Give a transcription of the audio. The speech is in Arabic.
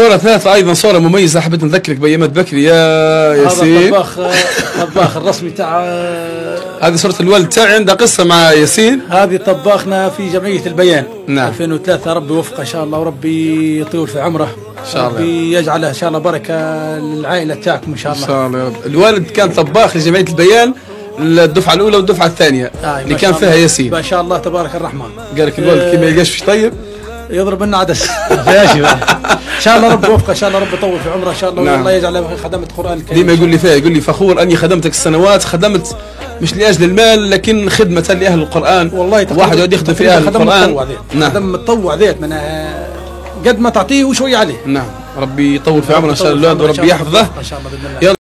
صورة ثالثة أيضا صورة مميزة حبيت نذكرك بأيامات بكري يا هذا ياسين. الطباخ الطباخ الرسمي تاع هذه صورة الوالد تاعي عنده قصة مع ياسين. هذه طباخنا في جمعية البيان. نعم. 2003 ربي يوفقه إن شاء الله وربي يطول في عمره. إن شاء الله. ربي يجعله إن شاء الله بركة للعائلة تاعكم إن شاء إن الله شاء الله يا رب. الوالد كان طباخ لجمعية البيان الدفعة الأولى والدفعة الثانية آه، اللي كان فيها. ياسين. ما شاء الله تبارك الرحمن. قال لك الوالد كي ما يلقاش فيش طيب. يضرب لنا عدس إن شاء الله ربي يوفقه إن شاء الله ربي يطول في عمره إن شاء الله نعم. والله يجعل خدمة القرآن الكريم. ديما يقول لي فيها يقول لي فخور أني خدمتك السنوات خدمت مش لأجل المال لكن خدمة لأهل القرآن. والله واحد يقعد يخدم في أهل القرآن. نعم. خدم متطوع ذيك من آه، قد ما تعطيه وشوي عليه. نعم. ربي يطول في عمره إن شاء الله وربي الله. يحفظه. إن شاء الله بإذن الله.